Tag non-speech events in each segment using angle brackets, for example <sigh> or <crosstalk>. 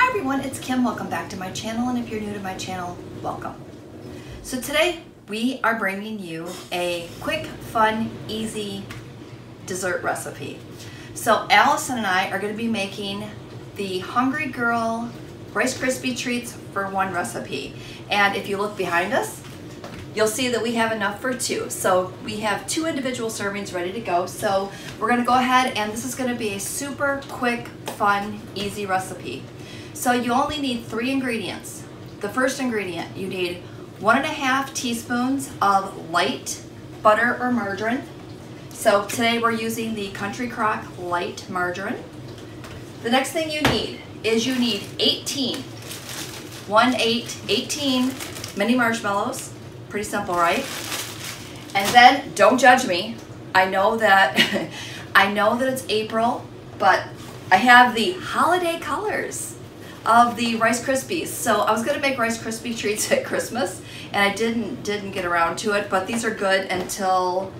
Hi everyone, it's Kim. Welcome back to my channel, and if you're new to my channel, welcome. So today we are bringing you a quick, fun, easy dessert recipe. So Allison and I are going to be making the Hungry Girl Rice Krispie treats for one recipe. And if you look behind us, you'll see that we have enough for two. So we have two individual servings ready to go. So we're gonna go ahead and this is gonna be a super quick, fun, easy recipe. So you only need three ingredients. The first ingredient, you need one and a half teaspoons of light butter or margarine. So today we're using the Country Crock Light Margarine. The next thing you need is you need 18, 1, 8, 18 mini marshmallows. Pretty simple, right? And then, don't judge me. I know that, <laughs> I know that it's April, but I have the holiday colors of the Rice Krispies. So I was gonna make Rice Krispie treats at Christmas, and I didn't didn't get around to it. But these are good until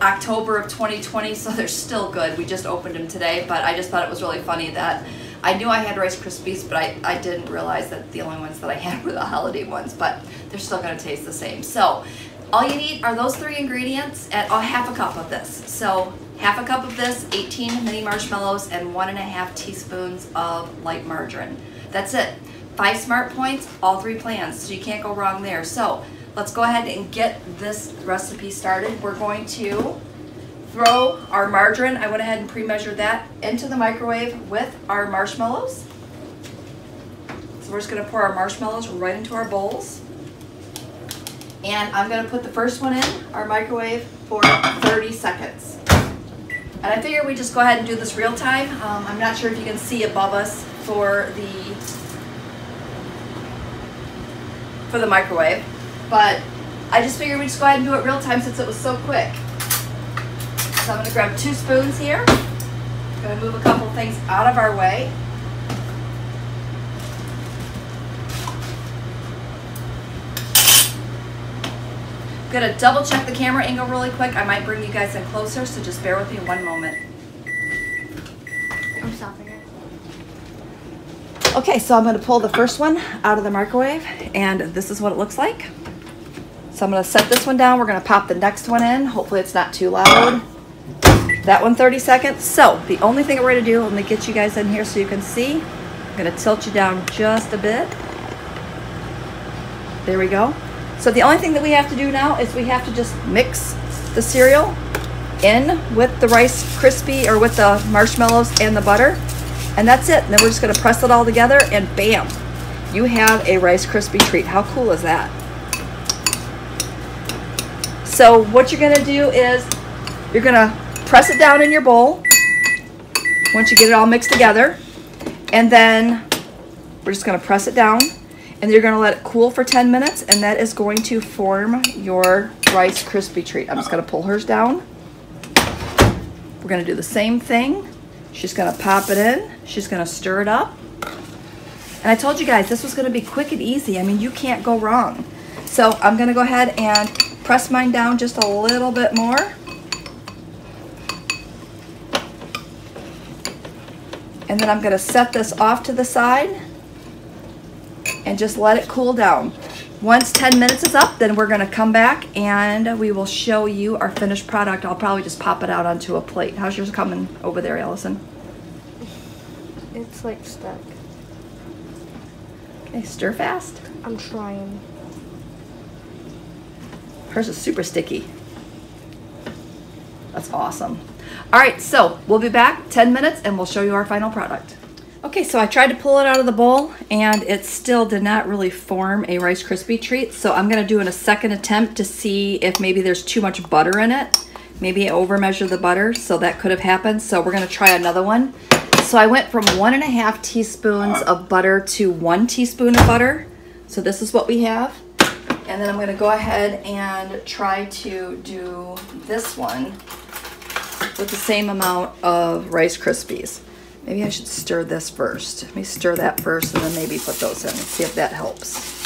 October of 2020, so they're still good. We just opened them today, but I just thought it was really funny that I knew I had Rice Krispies, but I, I didn't realize that the only ones that I <laughs> had were the holiday ones, but they're still gonna taste the same. So all you need are those three ingredients and a half a cup of this. So half a cup of this, 18 mini marshmallows, and one and a half teaspoons of light margarine. That's it. Five smart points, all three plans, so you can't go wrong there. So let's go ahead and get this recipe started. We're going to throw our margarine, I went ahead and pre-measured that, into the microwave with our marshmallows. So we're just gonna pour our marshmallows right into our bowls. And I'm gonna put the first one in our microwave for 30 seconds. And I figure we just go ahead and do this real time. Um, I'm not sure if you can see above us for the for the microwave, but I just figured we'd just go ahead and do it real time since it was so quick. So I'm gonna grab two spoons here. I'm gonna move a couple things out of our way. I'm gonna double check the camera angle really quick. I might bring you guys in closer, so just bear with me one moment. I'm stopping it. Okay, so I'm gonna pull the first one out of the microwave, and this is what it looks like. So I'm gonna set this one down. We're gonna pop the next one in. Hopefully it's not too loud. That one 30 seconds. So the only thing we're gonna do, let me get you guys in here so you can see. I'm gonna tilt you down just a bit. There we go. So the only thing that we have to do now is we have to just mix the cereal in with the Rice Krispie or with the marshmallows and the butter. And that's it. And then we're just gonna press it all together and bam, you have a Rice Krispie treat. How cool is that? So what you're gonna do is you're gonna press it down in your bowl once you get it all mixed together. And then we're just gonna press it down and you're gonna let it cool for 10 minutes and that is going to form your Rice Krispie treat. I'm just gonna pull hers down. We're gonna do the same thing. She's gonna pop it in. She's gonna stir it up. And I told you guys this was gonna be quick and easy. I mean, you can't go wrong. So I'm gonna go ahead and press mine down just a little bit more. And then I'm gonna set this off to the side and just let it cool down. Once 10 minutes is up, then we're gonna come back and we will show you our finished product. I'll probably just pop it out onto a plate. How's yours coming over there, Allison? It's like stuck. Okay, stir fast. I'm trying. Hers is super sticky. That's awesome. All right, so we'll be back 10 minutes and we'll show you our final product. Okay, so I tried to pull it out of the bowl and it still did not really form a Rice Krispie treat. So I'm gonna do in a second attempt to see if maybe there's too much butter in it. Maybe I overmeasured the butter, so that could have happened. So we're gonna try another one. So I went from one and a half teaspoons of butter to one teaspoon of butter. So this is what we have. And then I'm gonna go ahead and try to do this one with the same amount of Rice Krispies. Maybe I should stir this first. Let me stir that first and then maybe put those in see if that helps.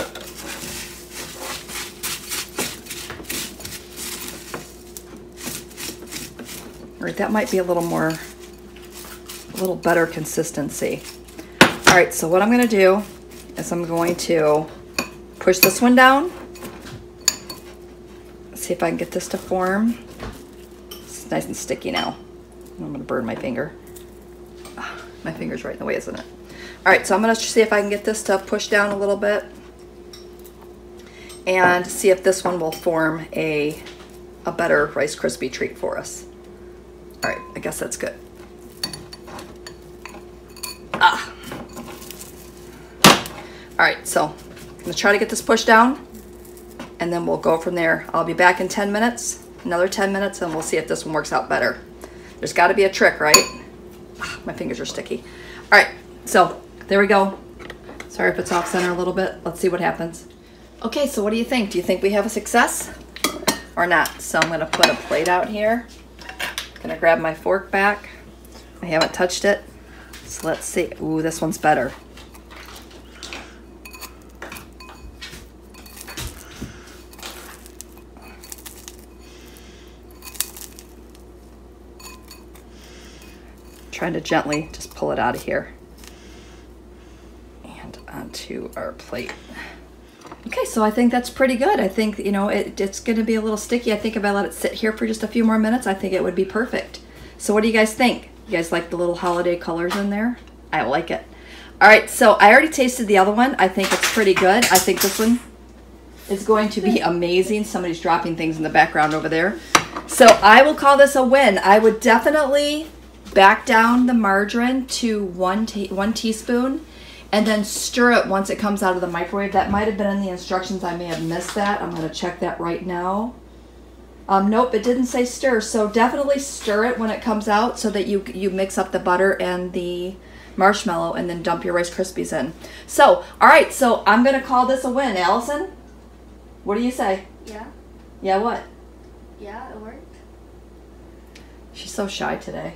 All right, that might be a little more, a little better consistency. All right, so what I'm gonna do is I'm going to push this one down. See if I can get this to form. It's nice and sticky now. I'm gonna burn my finger. My finger's right in the way, isn't it? All right, so I'm gonna see if I can get this to push down a little bit and see if this one will form a, a better Rice Krispie treat for us. All right, I guess that's good. Ah. All right, so I'm gonna try to get this pushed down and then we'll go from there. I'll be back in 10 minutes, another 10 minutes, and we'll see if this one works out better. There's gotta be a trick, right? My fingers are sticky. All right, so there we go. Sorry if it's off center a little bit. Let's see what happens. Okay, so what do you think? Do you think we have a success or not? So I'm gonna put a plate out here. Gonna grab my fork back. I haven't touched it. So let's see. Ooh, this one's better. Trying to gently just pull it out of here and onto our plate. Okay, so I think that's pretty good. I think, you know, it, it's going to be a little sticky. I think if I let it sit here for just a few more minutes, I think it would be perfect. So what do you guys think? You guys like the little holiday colors in there? I like it. All right, so I already tasted the other one. I think it's pretty good. I think this one is going to be amazing. Somebody's dropping things in the background over there. So I will call this a win. I would definitely back down the margarine to one, one teaspoon and then stir it once it comes out of the microwave. That might have been in the instructions. I may have missed that. I'm going to check that right now. Um, nope, it didn't say stir. So definitely stir it when it comes out so that you you mix up the butter and the marshmallow and then dump your Rice Krispies in. So, all right, so I'm going to call this a win. Allison, what do you say? Yeah. Yeah, what? Yeah, it worked. She's so shy today.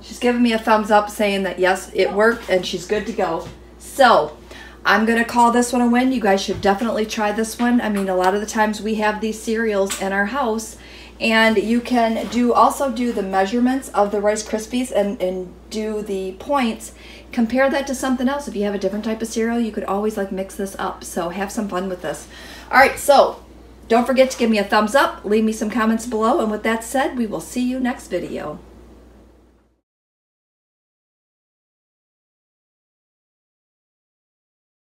She's giving me a thumbs up saying that yes, it worked and she's good to go. So, I'm going to call this one a win. You guys should definitely try this one. I mean, a lot of the times we have these cereals in our house and you can do also do the measurements of the Rice Krispies and, and do the points. Compare that to something else. If you have a different type of cereal, you could always like mix this up. So have some fun with this. All right, so don't forget to give me a thumbs up, leave me some comments below, and with that said, we will see you next video.